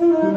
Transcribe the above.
Mm-hmm.